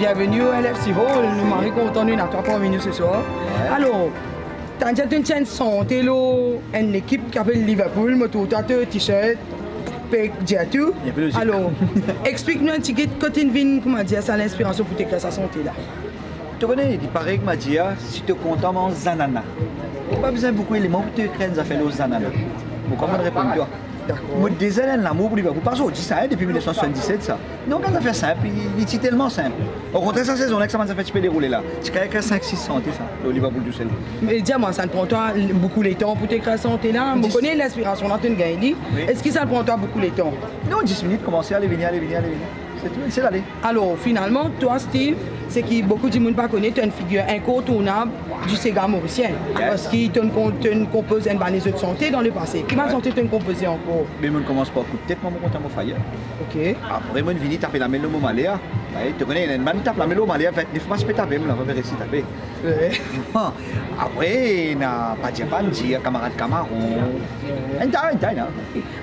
bienvenue au LFC Hall. Nous sommes contents de nous avoir venus ce soir. Alors, tu as une chaîne santé, une équipe qui s'appelle Liverpool, moto, un t-shirt, pek tout? Alors, explique-nous un petit peu quand tu viens, comment dire, ça l'inspiration pour t'écrire sa santé là. Tu connais, il paraît que m'a dit, si tu es content, mange zanana. Pas besoin de beaucoup d'éléments pour te créer des affaires aux zanana. Vous comprenez répondre toi? Moi, des années l'amour pour Liverpool. Parce que ça, depuis 1977, ça. Non, quand ça fait simple, il est tellement simple. Au contraire, cette saison-là, ça m'a fait un petit peu dérouler là. C'est quand même 5-6 santé, ça, Liverpool du seul. Mais dis-moi, ça te prend toi beaucoup de temps pour t'écrire santé là? Vous connaissez l'inspiration dans une gagne. Est-ce que ça prend toi beaucoup de temps? Non, 10 minutes, commencer à aller venir, aller venir, aller venir. C'est tout, c'est d'aller. Alors, finalement, toi, Steve, c'est que beaucoup de monde ne connaît, tu es une figure incontournable du Sega mauricien. Parce qu'il compose une balise de santé dans le passé. Qui m'a santé te composé encore? Mais je commence pas à coup de tête, moi, je compte à Ok. Après, je viens taper la mélo maléa. Tu connais, une bande tape la mélo maléa, fait, fois, je peux taper, je vais réussir à taper. Après, il n'y a pas de Japan, il y a camarade Camaro.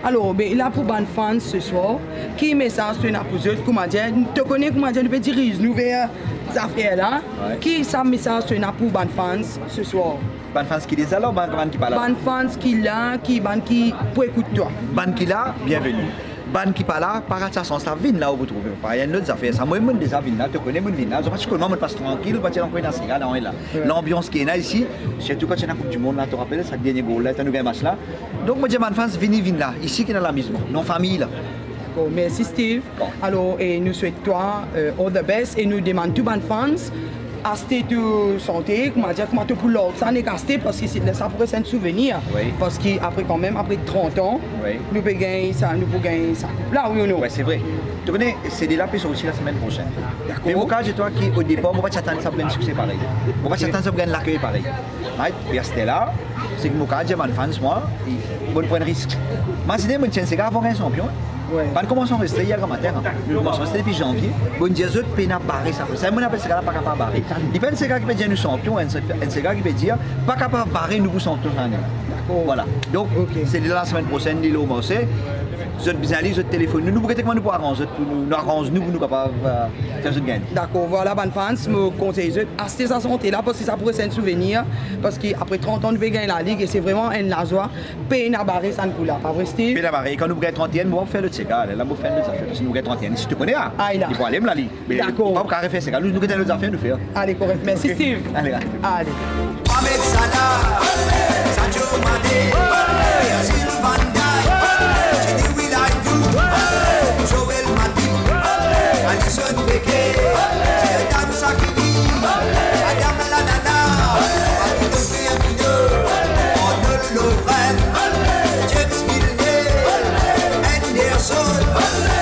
Alors, ben, là, pour les fans ce soir, qui message tu as eux, comment dire, tu connais comment dire, tu peux dire, nous vers affaires-là, qui ça message tu as pour les fans ce soir? Ban fans qui les a là ou ban qui parle? Ban fans qui là, qui ban qui pour écouter toi. Ban qui là, bienvenue. Ban qui pas là, par ça sens la vine là où vous trouvez. Il y a une autre affaire, ça moi même des vines là, tu connais mon vine là, je sais pas passe tranquille, pas dans dans ces là. L'ambiance qui est là ici, surtout quand tu es la Coupe du monde là, tu te rappelles ça dernier goal là, tu as un match là. Donc moi je ban fans venez vine là, ici qui est dans la maison, non famille là. Merci Steve. Alors, et nous souhaitons euh, all the best et nous demandons tous les fans acheter de santé, comment dire, comment te pour l'autre. Ça n'est qu'acheter parce que ça pourrait être un souvenir. Parce qu'après quand même, après 30 ans, nous pouvons gagner ça, nous pouvons gagner ça. Là, oui ou non? Oui, c'est vrai. Tu connais, c'est déjà plus aussi la semaine prochaine. Mais mon cas, j'ai toi qui, au départ, on va t'attendre ça pour un succès pareil. On va t'attendre ça pour l'accueil pareil. Right? Puis c'était là, c'est que cas, j'ai mon fans, moi, bon prendre risque. Moi, c'est des gens qui avant un champion. Ouais. On commence à rester hier matin, commençons à rester depuis janvier, bon Dieu, peux pas barrer ça. C'est mon appel, c'est pas capable de barrer. Il être qui peut dire nous champions, c'est qui peut dire pas capable de barrer nous champions. Voilà. Donc, c'est la semaine prochaine, l'île au Marseille vous êtes bien vous êtes téléphone. Nous, nous pouvons nous arranger, nous arrange nous, nous capables de faire ce gain. D'accord, voilà, bonne fans, je conseille de acheter sa santé là parce que ça pourrait être un souvenir. Parce qu'après 30 ans, nous pouvons gagner la Ligue et c'est vraiment une la à barrer, ça ne coule pas, vrai Steve Payer à barrer, quand nous gagnons 30 ans, nous allons faire le Tsega. Là, nous faire le nous gagnons 30 ans, si tu connais, ah, il faut aller me la Ligue. D'accord. Pas pour faire ça, nous gagnons nos affaires, nous faire. Allez, correct, merci Steve. Ahmed Salah, Sadio Mane. But